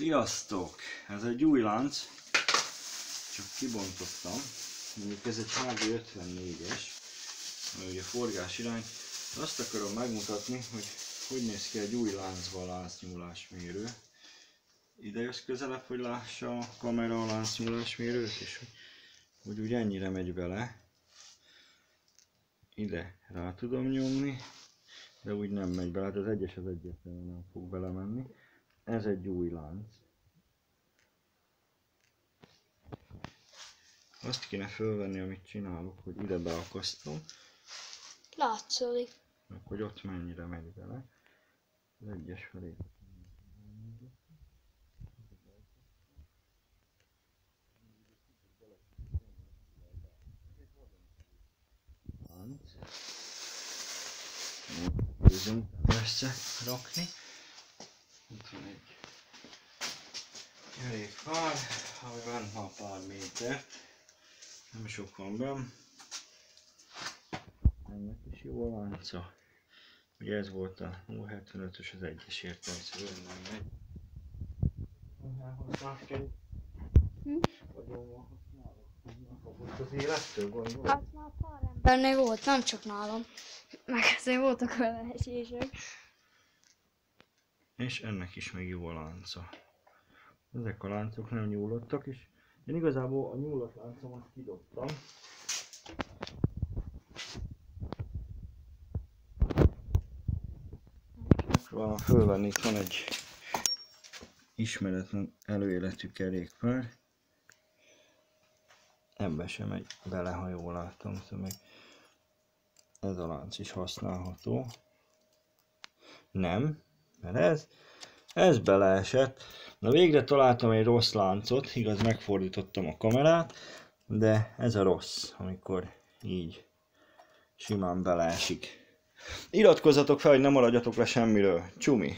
Sziasztok! Ez egy új lánc, csak kibontottam. Mondjuk ez egy HG 54-es, mert ugye forgás irány. Azt akarom megmutatni, hogy hogy néz ki egy új láncban láncnyúlásmérő. Ide jössz közelebb, hogy lássa a kamera a láncnyúlásmérőt, és hogy, hogy úgy ennyire megy bele. Ide rá tudom nyomni, de úgy nem megy bele, hát az egyes az egyértelműen nem fog belemenni. Ez egy új lánc. Azt kéne fölvenni, amit csinálok, hogy ide beakasztom, Látszik. meg hogy ott mennyire megy bele. Az egyes felé. Lánc. Nézzünk összerakni. Van egy kerékpár, ami bent van pár méter. Nem sok van benn. Ennek is jó a lánca. Ugye ez volt a 075-ös, az egyes értelmszerűen nem megy. Fogod az élettől gondolom. Hát már pár embernek volt, nem csak nálam. Meg azért voltak vele esések. És ennek is meg jó a lánca. Ezek a láncok nem nyúlottak, és én igazából a nyúlott láncomat kidobtam. Van fölvenni, itt van egy ismeretlen előéletű kerékpár. Ebbe sem megy bele, ha jól látom, szóval még ez a lánc is használható. Nem, mert ez, ez beleesett. Na végre találtam egy rossz láncot, igaz megfordítottam a kamerát, de ez a rossz, amikor így simán beleesik. Iratkozzatok fel, hogy ne maradjatok le semmiről. Csumi!